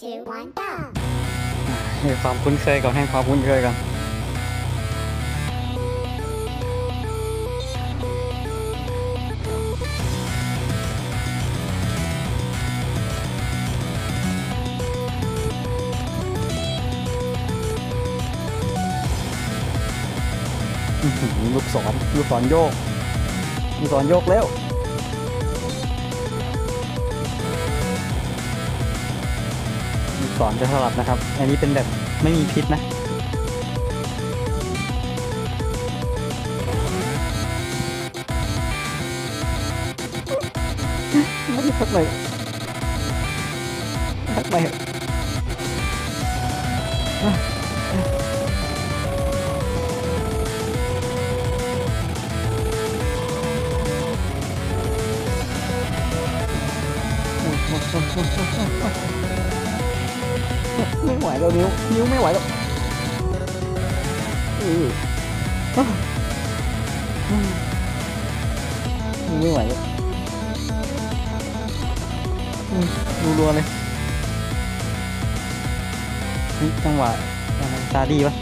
two, one, go! ให้ความคุ้นเคยก่อนให้ความคุ้นเคยก่อนอื้อหือลูกศรลูกศรโยกลูกศรโยกแล้ว ลูกศรจะสลับนะครับ อันนี้เป็นแบบไม่มีพิษนะไม่ได้พักเลยพักไปเถอะ ไม่ไหวแล้วนิ้ว นิ้วไม่ไหวแล้วไม่ไหวแล้วรัวๆเลยนี่จังหวะซาดีปะ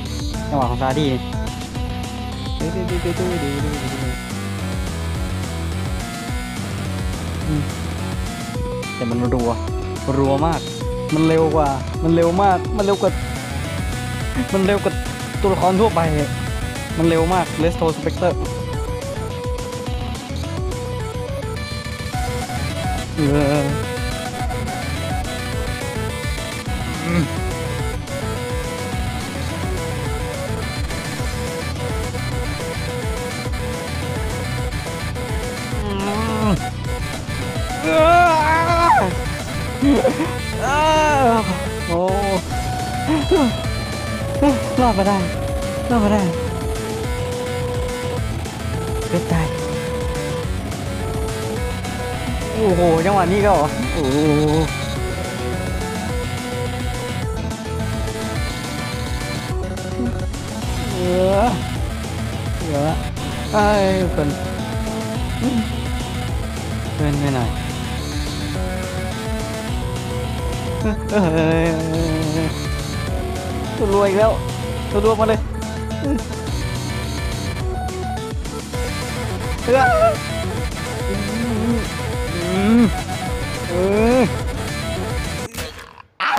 จังหวะของซาดีเดี๋ยวเดี๋ยวเดี๋ยวเดี๋ยวแต่มันรัว รัวมาก มันเร็วกว่า มันเร็วมาก มันเร็วกว่า มันเร็วกว่าตัวละครทั่วไป มันเร็วมาก Retrospecter เออโอ้ รอดมาได้ รอดมาได้เกือบตายโอ้โห จังหวะนี้ก็เหรอโอ้โหเหลือเหลือไอ้เพิ่นเพิ่นไม่หน่อยเอ้ย ตัวรวยอีกแล้วตัวรวยมาเลยเอออืมเอออะ